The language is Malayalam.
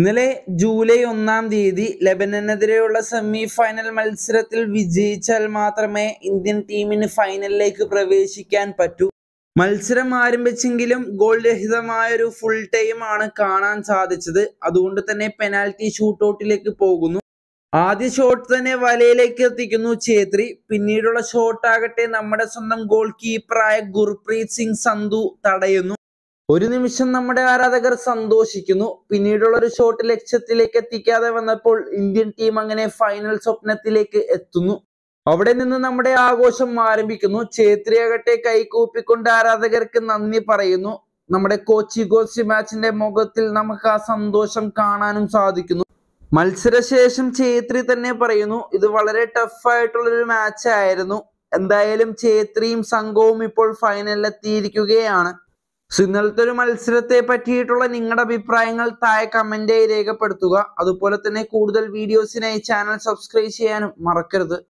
ഇന്നലെ ജൂലൈ ഒന്നാം തീയതി ലെബനനെതിരെയുള്ള സെമി ഫൈനൽ മത്സരത്തിൽ വിജയിച്ചാൽ മാത്രമേ ഇന്ത്യൻ ടീമിന് ഫൈനലിലേക്ക് പ്രവേശിക്കാൻ പറ്റൂ. മത്സരം ആരംഭിച്ചെങ്കിലും ഗോൾ രഹിതമായ ഒരു ഫുൾ ടൈം ആണ് കാണാൻ സാധിച്ചത്. അതുകൊണ്ട് തന്നെ പെനാൽറ്റി ഷൂട്ടൗട്ടിലേക്ക് പോകുന്നു. ആദ്യ ഷോട്ട് തന്നെ വലയിലേക്ക് എത്തിക്കുന്നു ഛേത്രി. പിന്നീടുള്ള ഷോട്ടാകട്ടെ നമ്മുടെ സ്വന്തം ഗോൾ കീപ്പറായ ഗുർപ്രീത് സിംഗ് സന്ധു തടയുന്നു. ഒരു നിമിഷം നമ്മുടെ ആരാധകർ സന്തോഷിക്കുന്നു. പിന്നീടുള്ള ഒരു ഷോട്ട് ലക്ഷ്യത്തിലേക്ക് എത്തിക്കാതെ വന്നപ്പോൾ ഇന്ത്യൻ ടീം അങ്ങനെ ഫൈനൽ സ്വപ്നത്തിലേക്ക് എത്തുന്നു. അവിടെ നിന്ന് നമ്മുടെ ആഘോഷം ആരംഭിക്കുന്നു. ഛേത്രി ആകട്ടെ കൈകൂപ്പിക്കൊണ്ട് ആരാധകർക്ക് നന്ദി പറയുന്നു. നമ്മുടെ കോച്ചി ഗോസി മാച്ചിന്റെ മുഖത്തിൽ നമുക്ക് ആ സന്തോഷം കാണാനും സാധിക്കുന്നു. മത്സരശേഷം ഛേത്രി തന്നെ പറയുന്നു ഇത് വളരെ ടഫായിട്ടുള്ളൊരു മാച്ച് ആയിരുന്നു. എന്തായാലും ഛേത്രിയും സംഘവും ഇപ്പോൾ ഫൈനലിൽ എത്തിയിരിക്കുകയാണ്. സോ ഇന്നലത്തെ ഒരു മത്സരത്തെ പറ്റിയിട്ടുള്ള നിങ്ങളുടെ അഭിപ്രായങ്ങൾ താഴെ കമന്റ് രേഖപ്പെടുത്തുക. അതുപോലെ തന്നെ കൂടുതൽ വീഡിയോസിനായി ചാനൽ സബ്സ്ക്രൈബ് ചെയ്യാനും മറക്കരുത്.